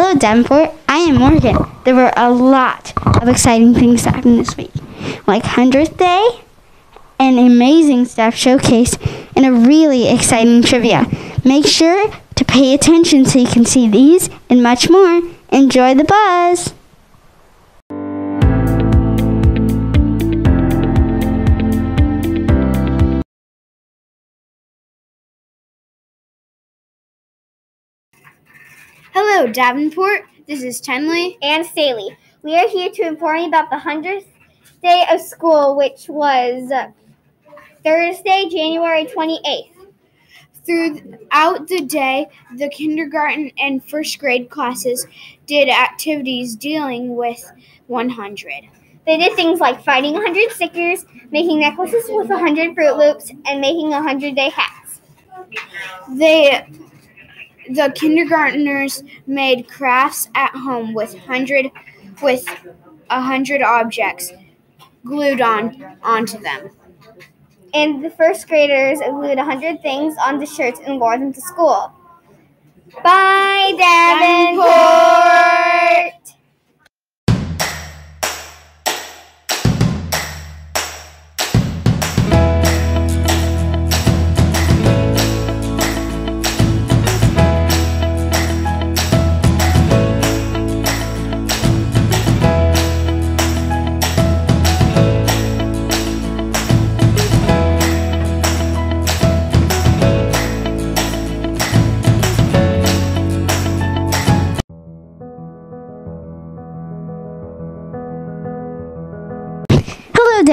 Hello, Davenport. I am Morgan. There were a lot of exciting things that happened this week, like 100th Day, an amazing staff showcase, and a really exciting trivia. Make sure to pay attention so you can see these and much more. Enjoy the buzz! Hello, Davenport. This is Tenley. and Staley. We are here to inform you about the 100th day of school, which was Thursday, January 28th. Throughout the day, the kindergarten and first grade classes did activities dealing with 100. They did things like finding 100 stickers, making necklaces with 100 Froot Loops, and making 100 day hats. They the kindergartners made crafts at home with 100 with a 100 objects glued on onto them. And the first graders glued a 100 things onto shirts and wore them to school. Bye, Davenport!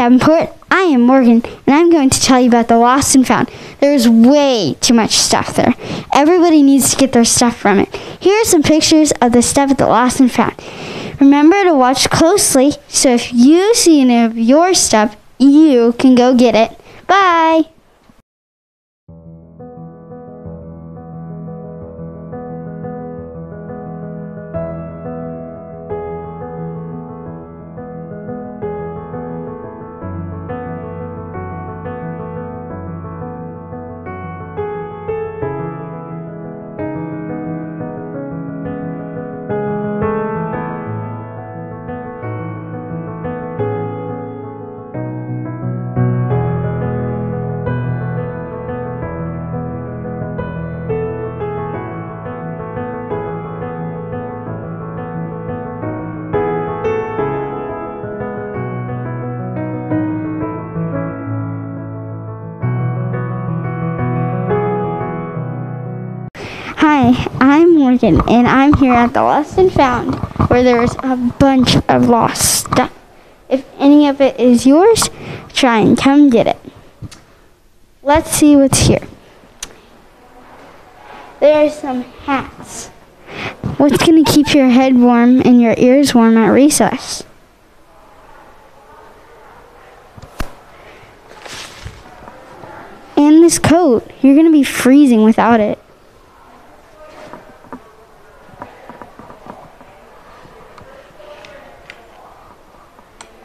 Davenport. I am Morgan, and I'm going to tell you about the lost and found. There's way too much stuff there. Everybody needs to get their stuff from it. Here are some pictures of the stuff at the lost and found. Remember to watch closely so if you see any of your stuff, you can go get it. Bye. And I'm here at the Lost and Found, where there's a bunch of lost stuff. If any of it is yours, try and come get it. Let's see what's here. There are some hats. What's going to keep your head warm and your ears warm at recess? And this coat. You're going to be freezing without it.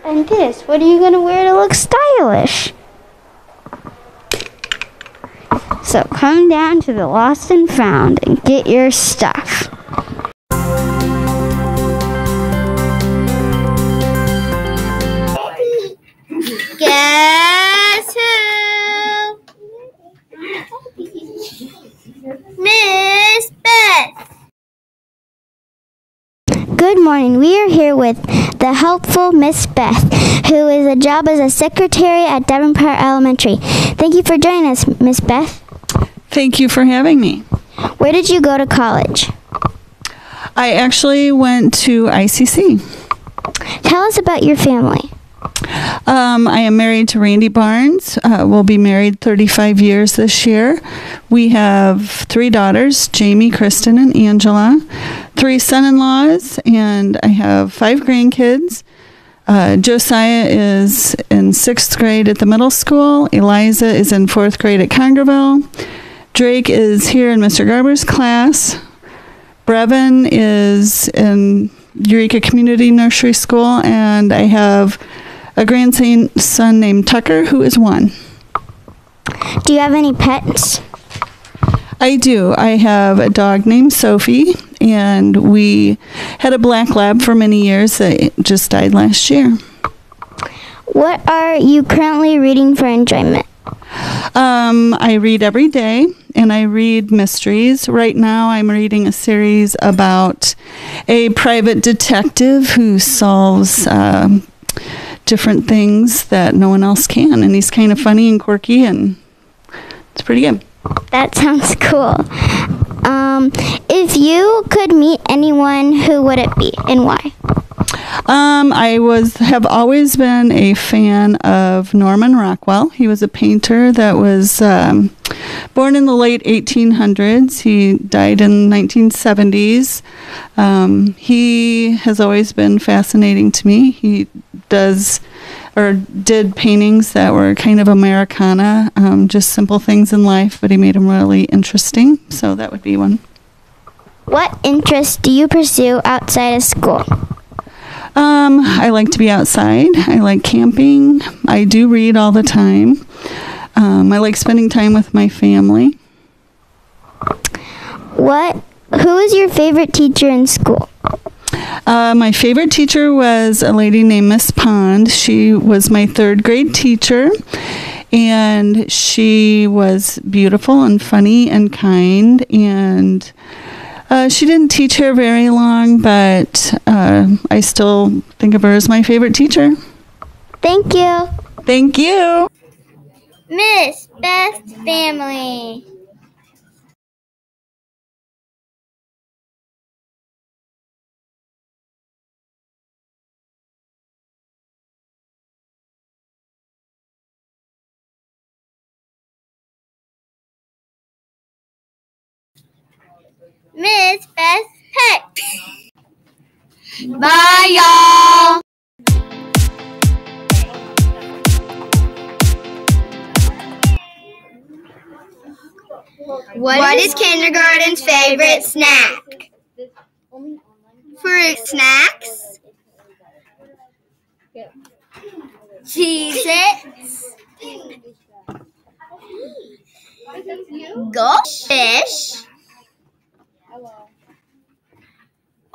And this, what are you going to wear to look stylish? So come down to the Lost and Found and get your stuff. Guess who? Miss Good morning. We are here with the helpful Miss Beth, who is a job as a secretary at Davenport Elementary. Thank you for joining us, Miss Beth. Thank you for having me. Where did you go to college? I actually went to ICC. Tell us about your family. Um, I am married to Randy Barnes. Uh, we'll be married 35 years this year. We have three daughters Jamie, Kristen, and Angela, three son in laws, and I have five grandkids. Uh, Josiah is in sixth grade at the middle school. Eliza is in fourth grade at Congerville. Drake is here in Mr. Garber's class. Brevin is in Eureka Community Nursery School, and I have a grandson named Tucker who is one. Do you have any pets? I do. I have a dog named Sophie, and we had a black lab for many years that just died last year. What are you currently reading for enjoyment? Um, I read every day and I read mysteries. Right now, I'm reading a series about a private detective who solves um, different things that no one else can. And he's kind of funny and quirky, and it's pretty good. That sounds cool. Um, if you could meet anyone, who would it be and why? Um, I was have always been a fan of Norman Rockwell. He was a painter that was um, born in the late 1800s. He died in 1970s. Um, he has always been fascinating to me. He does or did paintings that were kind of Americana, um, just simple things in life, but he made them really interesting. So that would be one. What interests do you pursue outside of school? Um, I like to be outside. I like camping. I do read all the time. Um, I like spending time with my family. What? Who is your favorite teacher in school? Uh, my favorite teacher was a lady named Miss Pond. She was my third grade teacher, and she was beautiful and funny and kind. And uh, she didn't teach here very long, but uh, I still think of her as my favorite teacher. Thank you. Thank you. Miss Beth's Family. Miss Beth's Pet. Bye, y'all. What is kindergarten's favorite snack? Fruit snacks? Cheez-Its? Goldfish?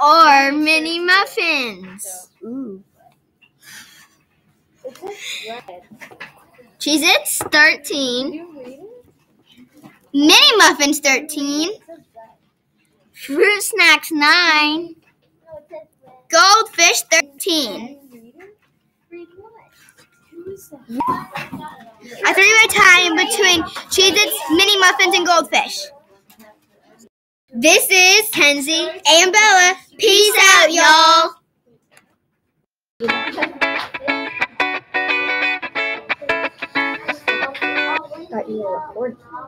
Or mini muffins? Cheez-Its 13. Mini Muffins 13. Fruit Snacks 9. Goldfish 13. I threw a tie in between Cheez-Its, Mini Muffins, and Goldfish. This is Kenzie and Bella. Peace out, y'all.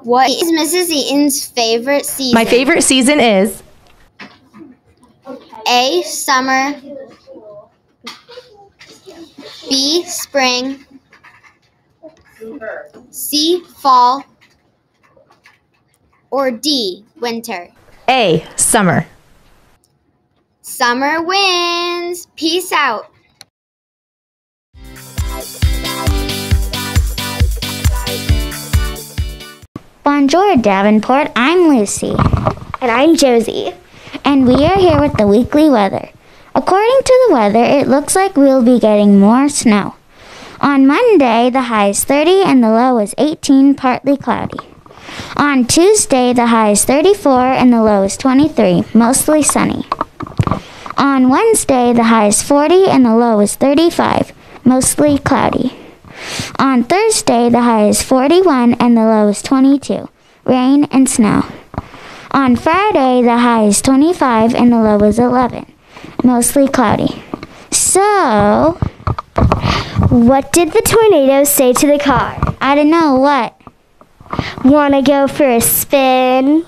What is Mrs. Eaton's favorite season? My favorite season is A. Summer. B. Spring. C. Fall. Or D. Winter. A. Summer. Summer wins. Peace out. Bonjour, Davenport. I'm Lucy. And I'm Josie. And we are here with the weekly weather. According to the weather, it looks like we'll be getting more snow. On Monday, the high is 30 and the low is 18, partly cloudy. On Tuesday, the high is 34 and the low is 23, mostly sunny. On Wednesday, the high is 40 and the low is 35, mostly cloudy. On Thursday, the high is 41 and the low is 22, rain and snow. On Friday, the high is 25 and the low is 11, mostly cloudy. So, What did the tornado say to the car? I don't know what. Wanna go for a spin?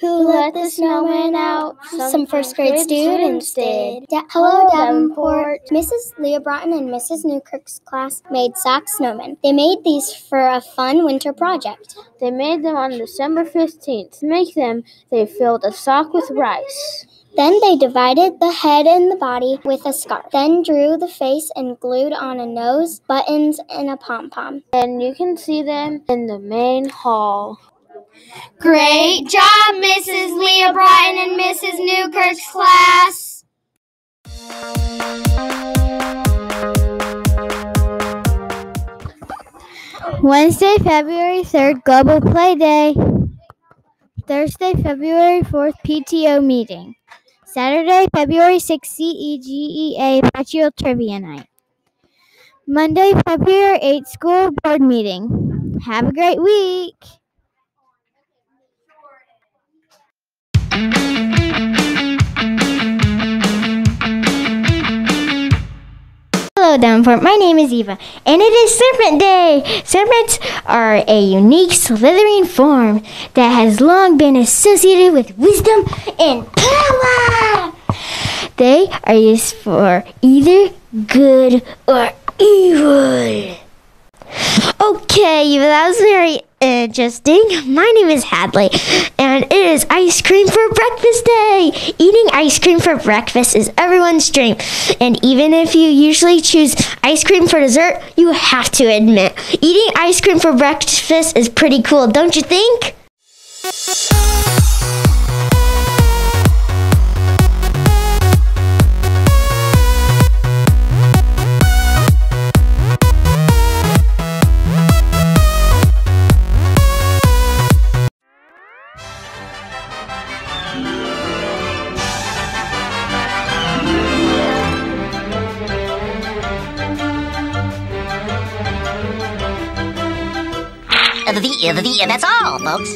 Who let the snowman out? Some first grade students did. Da- Hello, Davenport. Mrs. Leah Broughton and Mrs. Newkirk's class made sock snowmen. They made these for a fun winter project. They made them on December 15th. To make them, they filled a sock with rice. Then they divided the head and the body with a scarf. Then drew the face and glued on a nose, buttons, and a pom pom. And you can see them in the main hall. Great job, Mrs. Leah Bryant and Mrs. Newkirk's class. Wednesday, February 3rd, Global Play Day. Thursday, February 4th, PTO meeting. Saturday, February 6th, CEGEA Virtual Trivia Night. Monday, February 8th, School Board Meeting. Have a great week. Hello, Davenport. My name is Eva, and it is Serpent Day. Serpents are a unique slithering form that has long been associated with wisdom and power. They are used for either good or evil. Okay, that was very interesting. My name is Hadley, and it is ice cream for breakfast day. Eating ice cream for breakfast is everyone's dream, and even if you usually choose ice cream for dessert, you have to admit eating ice cream for breakfast is pretty cool, don't you think? the, the, the, and that's all, folks.